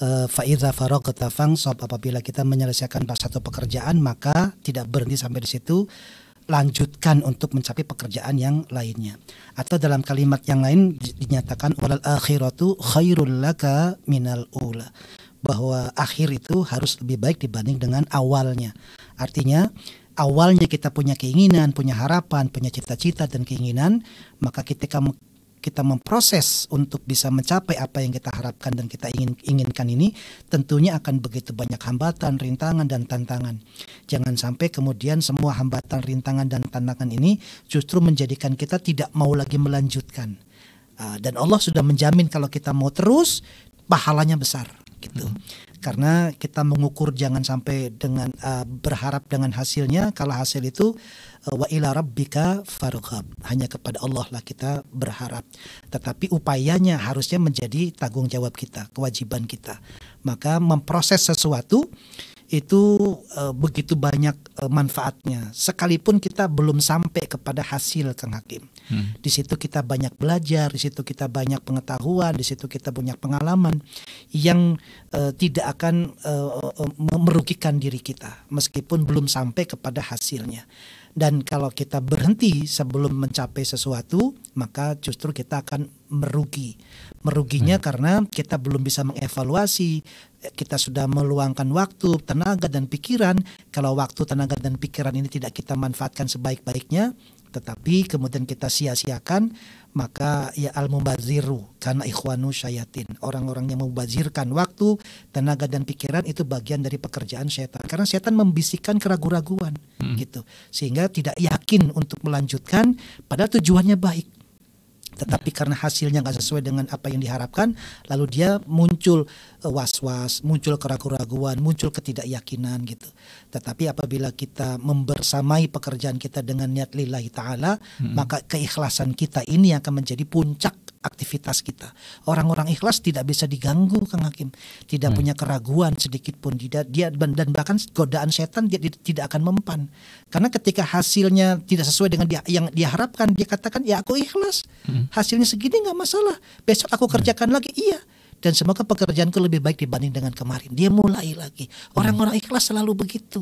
eh, faiza faragta fangsab apabila kita menyelesaikan satu pekerjaan maka tidak berhenti sampai di situ. Lanjutkan untuk mencapai pekerjaan yang lainnya. Atau dalam kalimat yang lain dinyatakan walal akhiratu khairul laka minal ula. Bahwa akhir itu harus lebih baik dibanding dengan awalnya. Artinya awalnya kita punya keinginan punya harapan punya cita-cita dan keinginan maka ketika kita memproses untuk bisa mencapai apa yang kita harapkan dan kita ingin inginkan ini tentunya akan begitu banyak hambatan, rintangan dan tantangan. Jangan sampai kemudian semua hambatan, rintangan dan tantangan ini justru menjadikan kita tidak mau lagi melanjutkan. Uh, dan Allah sudah menjamin kalau kita mau terus pahalanya besar gitu. Hmm. Karena kita mengukur jangan sampai dengan uh, berharap dengan hasilnya kalau hasil itu wa ila rabbika farghab. Hanya kepada Allah lah kita berharap. Tetapi upayanya harusnya menjadi tanggung jawab kita, kewajiban kita. Maka memproses sesuatu itu uh, begitu banyak uh, manfaatnya sekalipun kita belum sampai kepada hasil Kang Hakim. Hmm. Di situ kita banyak belajar, di situ kita banyak pengetahuan, di situ kita banyak pengalaman yang uh, tidak akan uh, merugikan diri kita meskipun belum sampai kepada hasilnya. Dan kalau kita berhenti sebelum mencapai sesuatu, maka justru kita akan merugi. Meruginya hmm. karena kita belum bisa mengevaluasi, kita sudah meluangkan waktu, tenaga dan pikiran. Kalau waktu, tenaga dan pikiran ini tidak kita manfaatkan sebaik-baiknya, tetapi kemudian kita sia-siakan, maka ya al mubaziru karena ikhwanu syayatin. Orang-orang yang membazirkan waktu tenaga dan pikiran itu bagian dari pekerjaan setan karena setan membisikkan keraguan-raguan hmm. gitu. Sehingga tidak yakin untuk melanjutkan padahal tujuannya baik tetapi karena hasilnya nggak sesuai dengan apa yang diharapkan lalu dia muncul eh, was-was muncul keraguan-raguan muncul ketidakyakinan gitu tetapi apabila kita membersamai pekerjaan kita dengan niat lillahi taala hmm. maka keikhlasan kita ini akan menjadi puncak aktivitas kita. Orang-orang ikhlas tidak bisa diganggu Kang Hakim, tidak hmm. punya keraguan sedikit pun tidak dia dan bahkan godaan setan dia tidak akan mempan. Karena ketika hasilnya tidak sesuai dengan dia, yang dia harapkan, dia katakan ya aku ikhlas. Hmm. Hasilnya segini nggak masalah. Besok aku kerjakan hmm. lagi. Iya dan semoga pekerjaanku lebih baik dibanding dengan kemarin. Dia mulai lagi. Orang-orang ikhlas selalu begitu.